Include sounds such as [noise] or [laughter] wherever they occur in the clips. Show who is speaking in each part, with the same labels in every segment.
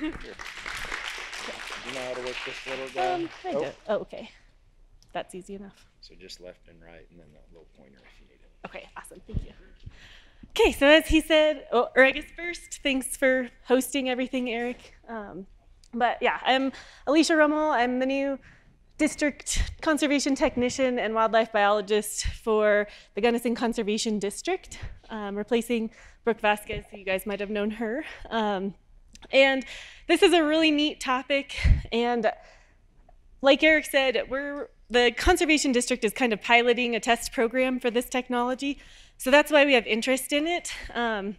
Speaker 1: You know how to work this little guy?
Speaker 2: Um, I
Speaker 1: Oh,
Speaker 2: do. Oh, okay. That's easy enough.
Speaker 1: So just left and right, and then the little pointer if you need it.
Speaker 2: Okay, awesome. Thank you. Okay, so as he said, oh, or I guess first, thanks for hosting everything, Eric. Um, but yeah, I'm Aleshia Rummel. I'm the new district conservation technician and wildlife biologist for the Gunnison Conservation District, um, replacing Brooke Vasquez, who you guys might have known her. Um, and this is a really neat topic, and like Eric said, we're the conservation district is kind of piloting a test program for this technology, so that's why we have interest in it. Um,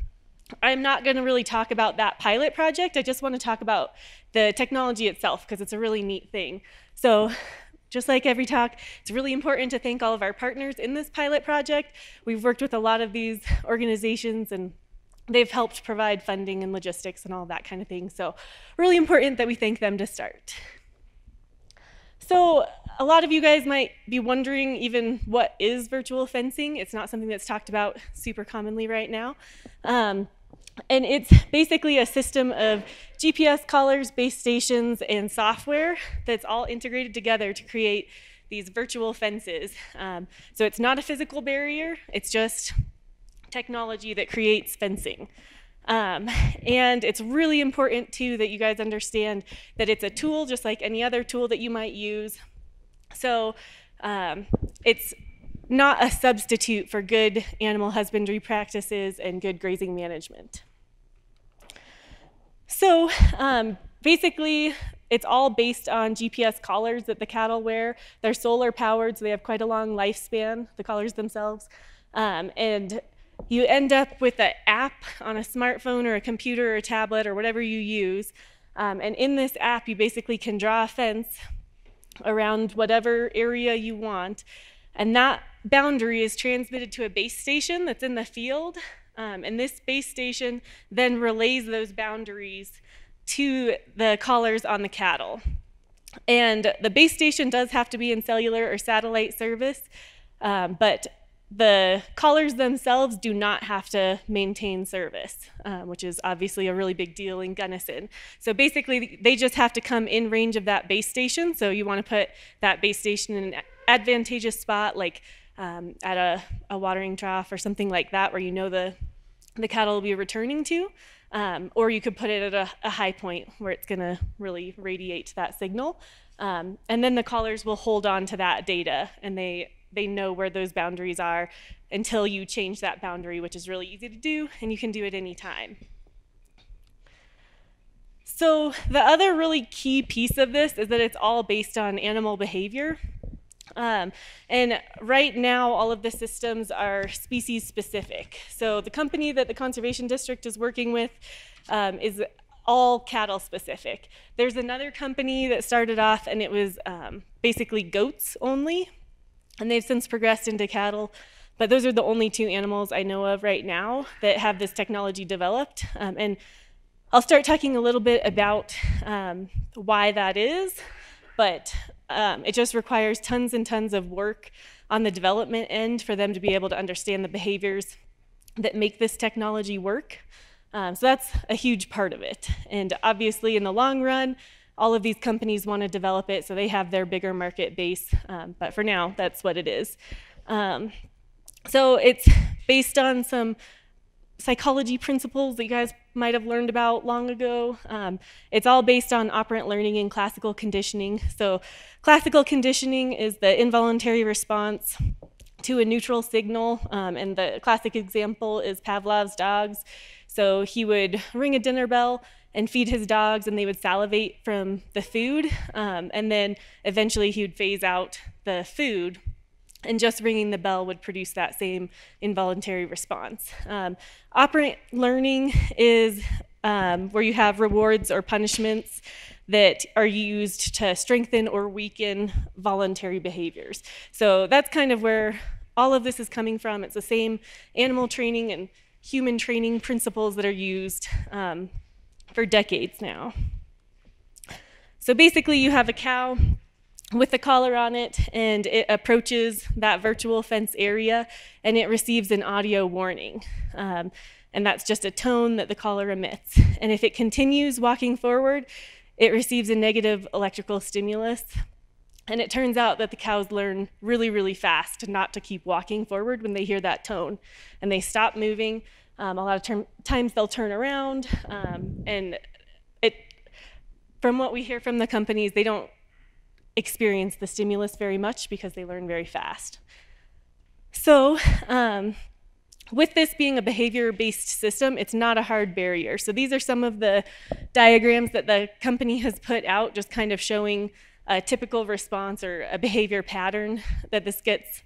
Speaker 2: I'm not going to really talk about that pilot project. I just want to talk about the technology itself because it's a really neat thing. So, just like every talk, it's really important to thank all of our partners in this pilot project. We've worked with a lot of these organizations and they've helped provide funding and logistics and all that kind of thing. So, really important that we thank them to start. So, a lot of you guys might be wondering even what is virtual fencing. It's not something that's talked about super commonly right now. Um, and it's basically a system of GPS collars, base stations, and software that's all integrated together to create these virtual fences. Um, so it's not a physical barrier, it's just technology that creates fencing. Um, and it's really important too that you guys understand that it's a tool just like any other tool that you might use. So um, it's not a substitute for good animal husbandry practices and good grazing management. So um, basically, it's all based on GPS collars that the cattle wear. They're solar powered, so they have quite a long lifespan, the collars themselves. Um, and you end up with an app on a smartphone or a computer or a tablet or whatever you use. Um, and in this app, you basically can draw a fence around whatever area you want. And that boundary is transmitted to a base station that's in the field. Um, and this base station then relays those boundaries to the collars on the cattle. And the base station does have to be in cellular or satellite service, um, but the collars themselves do not have to maintain service, um, which is obviously a really big deal in Gunnison. So basically, they just have to come in range of that base station. So you want to put that base station in an advantageous spot, like um, at a, a watering trough or something like that, where you know the the cattle will be returning to. Um, or you could put it at a, a high point where it's going to really radiate that signal. Um, and then the collars will hold on to that data and they, they know where those boundaries are until you change that boundary, which is really easy to do and you can do it anytime. So, the other really key piece of this is that it's all based on animal behavior. Um, and right now, all of the systems are species specific. So the company that the Conservation District is working with um, is all cattle specific. There's another company that started off and it was um, basically goats only, and they've since progressed into cattle. But those are the only two animals I know of right now that have this technology developed. Um, and I'll start talking a little bit about um, why that is, but um, it just requires tons and tons of work on the development end for them to be able to understand the behaviors that make this technology work. Um, so that's a huge part of it. And obviously, in the long run, all of these companies want to develop it so they have their bigger market base. Um, but for now, that's what it is. Um, so it's based on some psychology principles that you guys might have learned about long ago. Um, it's all based on operant learning and classical conditioning. So, classical conditioning is the involuntary response to a neutral signal, um, and the classic example is Pavlov's dogs. So, he would ring a dinner bell and feed his dogs, and they would salivate from the food, um, and then eventually he would phase out the food and just ringing the bell would produce that same involuntary response. Um, operant learning is um, where you have rewards or punishments that are used to strengthen or weaken voluntary behaviors. So that's kind of where all of this is coming from. It's the same animal training and human training principles that are used um, for decades now. So basically, you have a cow with a collar on it and it approaches that virtual fence area and it receives an audio warning. Um, and that's just a tone that the collar emits. And if it continues walking forward, it receives a negative electrical stimulus. And it turns out that the cows learn really, really fast not to keep walking forward when they hear that tone. And they stop moving. Um, a lot of term- times they'll turn around. Um, and it, from what we hear from the companies, they don't experience the stimulus very much because they learn very fast. So, um, with this being a behavior based system, it's not a hard barrier. So, these are some of the diagrams that the company has put out, just kind of showing a typical response or a behavior pattern that this gets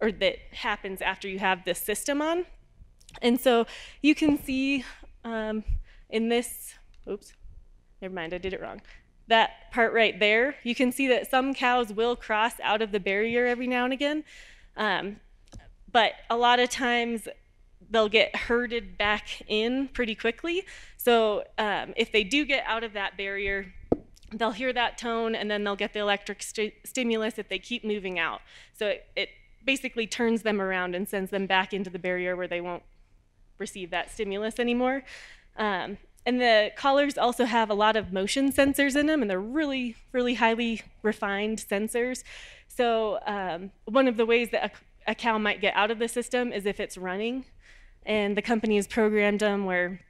Speaker 2: or that happens after you have this system on. And so, you can see um, in this, oops, never mind, I did it wrong that part right there, you can see that some cows will cross out of the barrier every now and again. Um, but a lot of times they'll get herded back in pretty quickly. So um, if they do get out of that barrier, they'll hear that tone and then they'll get the electric st- stimulus if they keep moving out. So it, it basically turns them around and sends them back into the barrier where they won't receive that stimulus anymore. Um, and the collars also have a lot of motion sensors in them, and they're really, really highly refined sensors. So, um, one of the ways that a, a, cow might get out of the system is if it's running, and the company has programmed them where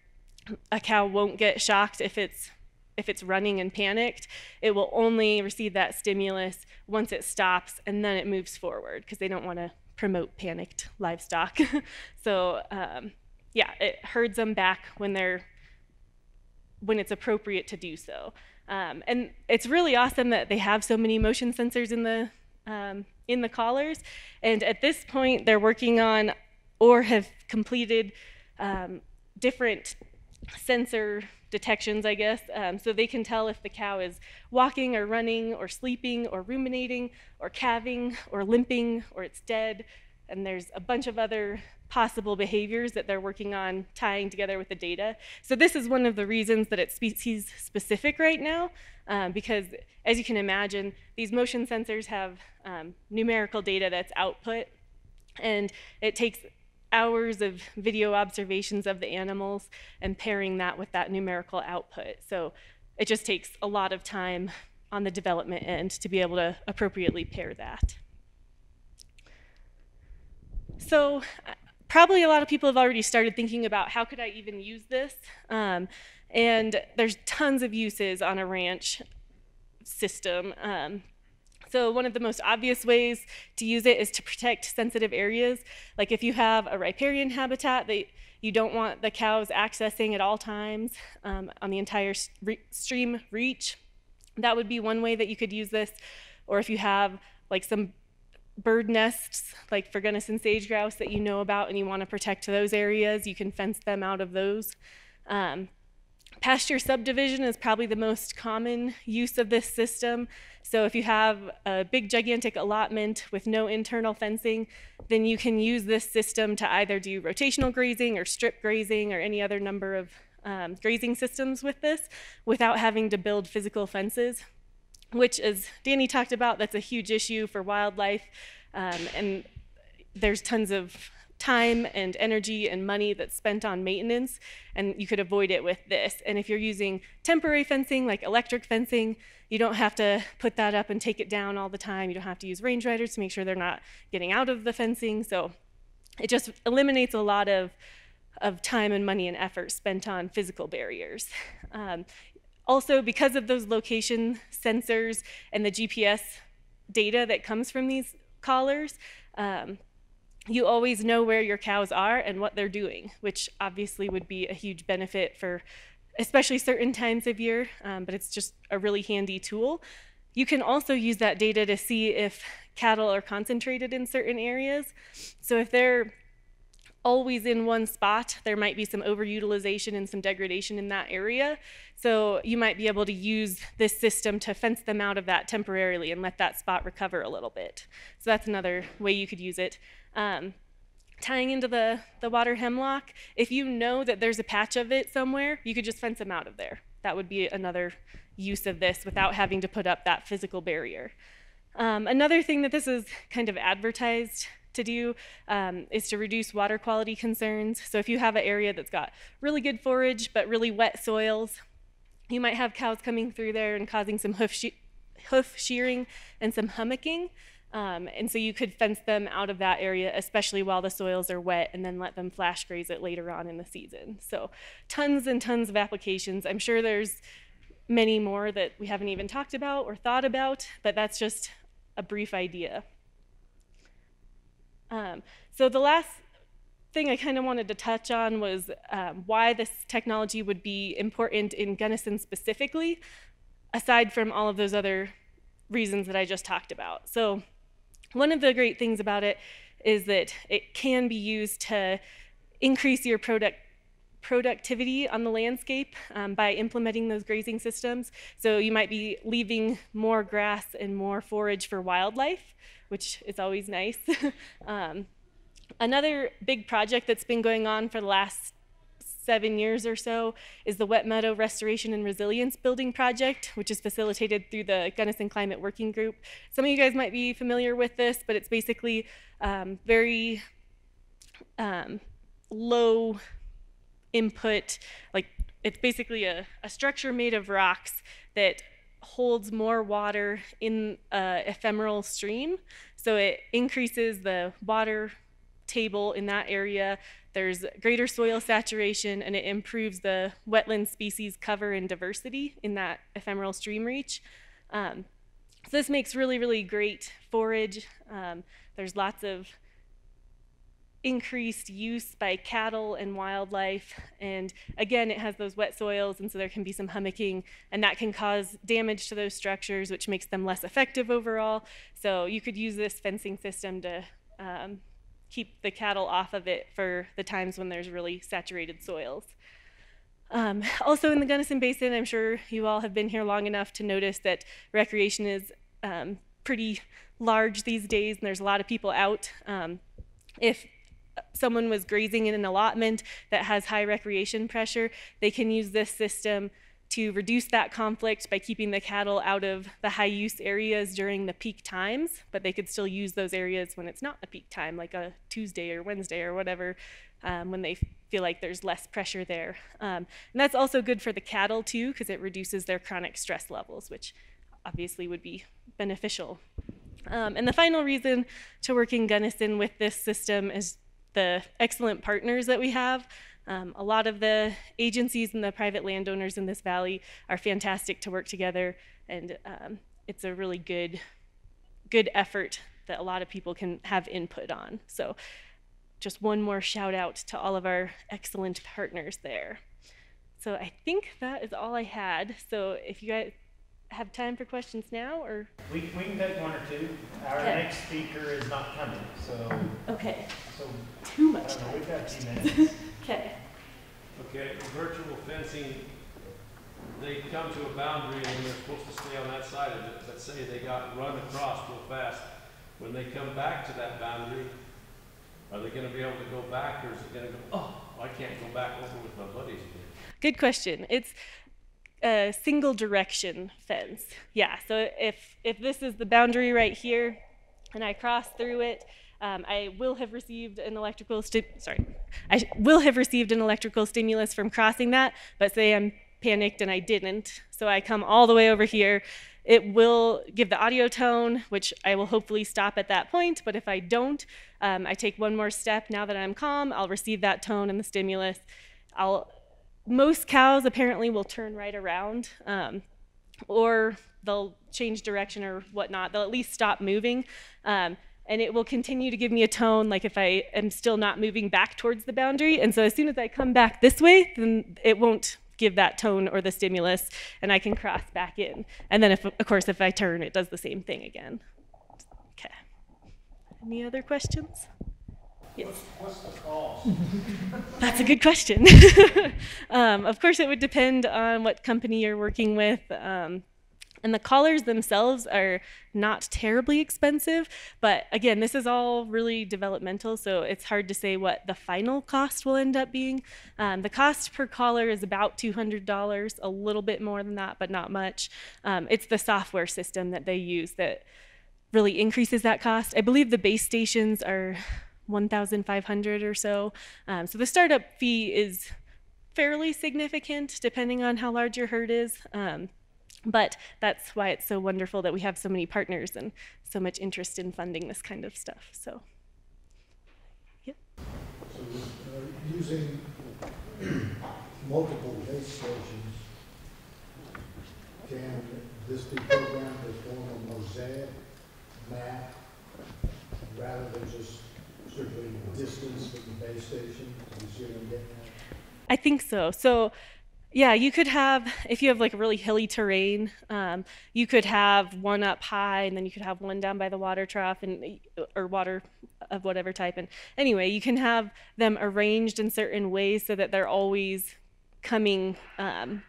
Speaker 2: a cow won't get shocked if it's if it's running and panicked. It will only receive that stimulus once it stops, and then it moves forward because they don't want to promote panicked livestock. [laughs] so, um, yeah, it herds them back when they're when it's appropriate to do so. Um, and it's really awesome that they have so many motion sensors in the um, in the collars. And at this point, they're working on or have completed um, different sensor detections, I guess, um, so they can tell if the cow is walking or running or sleeping or ruminating or calving or limping or it's dead. And there's a bunch of other possible behaviors that they're working on tying together with the data. So this is one of the reasons that it's species specific right now, um, because as you can imagine, these motion sensors have um, numerical data that's output, and it takes hours of video observations of the animals and pairing that with that numerical output. So it just takes a lot of time on the development end to be able to appropriately pair that. So probably a lot of people have already started thinking about how could I even use this. Um, and there's tons of uses on a ranch system. Um, so one of the most obvious ways to use it is to protect sensitive areas. Like if you have a riparian habitat that you don't want the cows accessing at all times um, on the entire stream reach, that would be one way that you could use this. Or if you have like some bird nests like for Gunnison sage grouse that you know about and you want to protect those areas, you can fence them out of those. Um, pasture subdivision is probably the most common use of this system. So if you have a big gigantic allotment with no internal fencing, then you can use this system to either do rotational grazing or strip grazing or any other number of um, grazing systems with this without having to build physical fences which, as Danny talked about, that's a huge issue for wildlife. Um, and there's tons of time and energy and money that's spent on maintenance, and you could avoid it with this. And if you're using temporary fencing, like electric fencing, you don't have to put that up and take it down all the time. You don't have to use range riders to make sure they're not getting out of the fencing. So it just eliminates a lot of, of time and money and effort spent on physical barriers. Um, also, because of those location sensors and the GPS data that comes from these collars, um, you always know where your cows are and what they're doing, which obviously would be a huge benefit for especially certain times of year, um, but it's just a really handy tool. You can also use that data to see if cattle are concentrated in certain areas. So if they're always in one spot. There might be some overutilization and some degradation in that area. So you might be able to use this system to fence them out of that temporarily and let that spot recover a little bit. So that's another way you could use it. Um, tying into the, the water hemlock, if you know that there's a patch of it somewhere, you could just fence them out of there. That would be another use of this without having to put up that physical barrier. Um, another thing that this is kind of advertised to do um, is to reduce water quality concerns. So if you have an area that's got really good forage but really wet soils, you might have cows coming through there and causing some hoof, she- hoof shearing and some hummocking. Um, and so you could fence them out of that area, especially while the soils are wet, and then let them flash graze it later on in the season. So, tons and tons of applications. I'm sure there's many more that we haven't even talked about or thought about, but that's just a brief idea. Um, so, the last thing I kind of wanted to touch on was um, why this technology would be important in Gunnison specifically, aside from all of those other reasons that I just talked about. So, one of the great things about it is that it can be used to increase your product productivity on the landscape um, by implementing those grazing systems. So you might be leaving more grass and more forage for wildlife, which is always nice. [laughs] um, another big project that's been going on for the last seven years or so is the Wet Meadow Restoration and Resilience Building Project, which is facilitated through the Gunnison Climate Working Group. Some of you guys might be familiar with this, but it's basically um, very um, low input, like it's basically a, a structure made of rocks that holds more water in a ephemeral stream. So it increases the water table in that area. There's greater soil saturation and it improves the wetland species cover and diversity in that ephemeral stream reach. Um, so this makes really, really great forage. Um, there's lots of increased use by cattle and wildlife. And again, it has those wet soils, and so there can be some hummocking, and that can cause damage to those structures, which makes them less effective overall. So you could use this fencing system to um, keep the cattle off of it for the times when there's really saturated soils. Um, also in the Gunnison Basin, I'm sure you all have been here long enough to notice that recreation is um, pretty large these days, and there's a lot of people out. Um, if someone was grazing in an allotment that has high recreation pressure, they can use this system to reduce that conflict by keeping the cattle out of the high use areas during the peak times, but they could still use those areas when it's not a peak time, like a Tuesday or Wednesday or whatever, um, when they feel like there's less pressure there. Um, and that's also good for the cattle too, because it reduces their chronic stress levels, which obviously would be beneficial. Um, and the final reason to work in Gunnison with this system is the excellent partners that we have. Um, a lot of the agencies and the private landowners in this valley are fantastic to work together, and um, it's a really good, good effort that a lot of people can have input on. So, just one more shout out to all of our excellent partners there. So I think that is all I had. So if you guys have time for questions now, or
Speaker 3: We, we can take one or two. Our
Speaker 2: Okay.
Speaker 3: next speaker is not coming, so,
Speaker 2: okay,
Speaker 3: so,
Speaker 2: too
Speaker 3: I
Speaker 2: much
Speaker 3: don't know,
Speaker 2: time.
Speaker 3: we've got a few minutes. [laughs]
Speaker 2: Okay.
Speaker 4: Okay, virtual fencing, they come to a boundary and they're supposed to stay on that side of it, but say they got run across real fast. When they come back to that boundary, are they gonna be able to go back or is it gonna go, oh, I can't go back over with my buddies again?
Speaker 2: Good question. It's a single direction fence. Yeah. So if if this is the boundary right here, and I cross through it, um, I will have received an electrical sorry, I will have received an electrical stimulus from crossing that. But say I'm panicked and I didn't, so I come all the way over here. It will give the audio tone, which I will hopefully stop at that point. But if I don't, um, I take one more step. Now that I'm calm, I'll receive that tone and the stimulus. I'll most cows apparently will turn right around um, or they'll change direction or whatnot. They'll at least stop moving um, and it will continue to give me a tone like if i am still not moving back towards the boundary. And so as soon as i come back this way then it won't give that tone or the stimulus and i can cross back in. And then if of course if i turn it does the same thing again. Okay. Any other questions yes
Speaker 3: What's the cost? [laughs]
Speaker 2: that's a good question. [laughs] um, of course, it would depend on what company you're working with. Um, and the collars themselves are not terribly expensive, but again, this is all really developmental, so it's hard to say what the final cost will end up being. Um, the cost per collar is about $200, a little bit more than that, but not much. Um, it's the software system that they use that really increases that cost. I believe the base stations are 1,500 or so. Um, so the startup fee is fairly significant depending on how large your herd is. Um, but that's why it's so wonderful that we have so many partners and so much interest in funding this kind of stuff. So, yeah.
Speaker 5: So uh, using multiple base stations, can this be programmed as form of mosaic map rather than just distance from the base station? You at?
Speaker 2: I think so. So, yeah, you could have, if you have like a really hilly terrain, um, you could have one up high and then you could have one down by the water trough and or water of whatever type. And anyway, you can have them arranged in certain ways so that they're always coming um,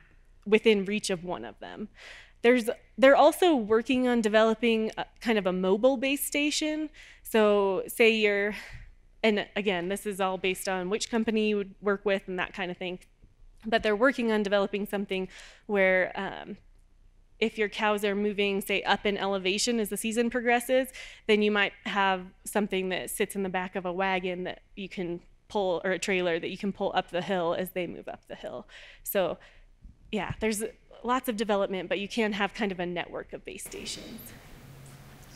Speaker 2: within reach of one of them. There's they're also working on developing kind of a mobile base station. So say you're and again, this is all based on which company you would work with and that kind of thing. But they're working on developing something where um, if your cows are moving, say, up in elevation as the season progresses, then you might have something that sits in the back of a wagon that you can pull, or a trailer that you can pull up the hill as they move up the hill. So, yeah, there's lots of development, but you can have kind of a network of base stations.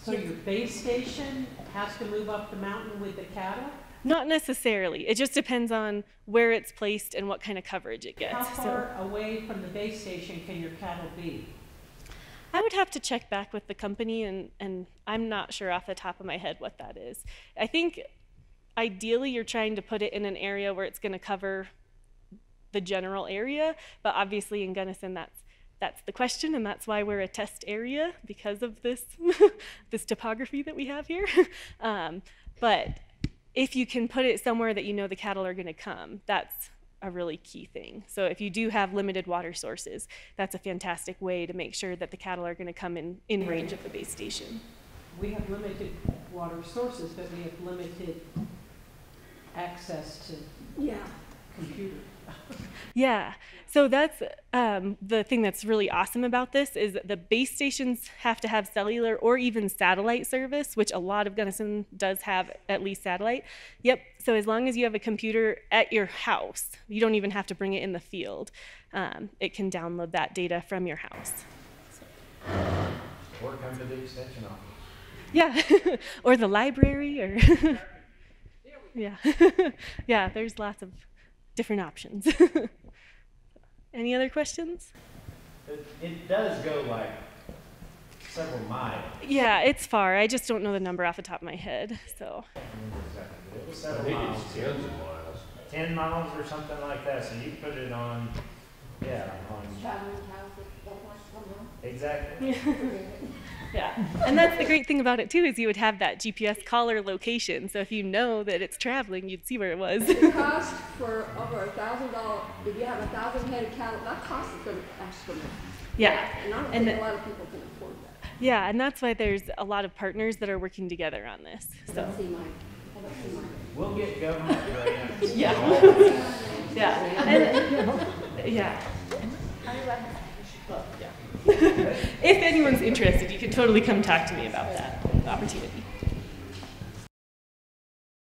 Speaker 6: So your base station has to move up the mountain with the cattle?
Speaker 2: Not necessarily. It just depends on where it's placed and what kind of coverage it gets.
Speaker 6: How
Speaker 2: So-
Speaker 6: far away from the base station can your cattle be?
Speaker 2: I would have to check back with the company, and, and I'm not sure off the top of my head what that is. I think ideally you're trying to put it in an area where it's going to cover the general area, but obviously in Gunnison that's that's the question, and that's why we're a test area because of this [laughs] this topography that we have here. [laughs] um, but if you can put it somewhere that you know the cattle are going to come, that's a really key thing. So if you do have limited water sources, that's a fantastic way to make sure that the cattle are going to come in, in range of the base station.
Speaker 6: We have limited water sources, but we have limited access to
Speaker 7: Yeah.
Speaker 6: computer.
Speaker 2: Yeah. So that's um, the thing that's really awesome about this is the base stations have to have cellular or even satellite service, which a lot of Gunnison does have at least satellite. Yep. So as long as you have a computer at your house, you don't even have to bring it in the field. Um, it can download that data from your house.
Speaker 3: Or come to the extension office.
Speaker 2: Yeah, [laughs] or the library, or [laughs] yeah, [laughs] yeah. There's lots of different options. [laughs] Any other questions?
Speaker 3: It, it does go like several miles.
Speaker 2: Yeah, it's far. I just don't know the number off the top of my head. So
Speaker 3: I don't remember exactly, but It was several miles. Ten miles or something like that, so you put it on, yeah, on,
Speaker 7: Traveling cows that don't want to come home.
Speaker 3: exactly. [laughs]
Speaker 2: yeah, and that's the great thing about it too is you would have that GPS collar location. So if you know that it's traveling, you'd see where it was.
Speaker 7: It costs for over a thousand dollars, if you have a thousand head of cattle, that costs is gonna astronomical.
Speaker 2: yeah,
Speaker 7: And I don't
Speaker 2: And
Speaker 7: think
Speaker 2: the-
Speaker 7: a lot of people can afford that.
Speaker 2: yeah, and that's why there's a lot of partners that are working together on this. So
Speaker 7: don't see mine. I don't see mine.
Speaker 3: We'll get government grants.
Speaker 2: yeah, [laughs] yeah, and yeah. [laughs] if anyone's interested, you can totally come talk to me about that opportunity.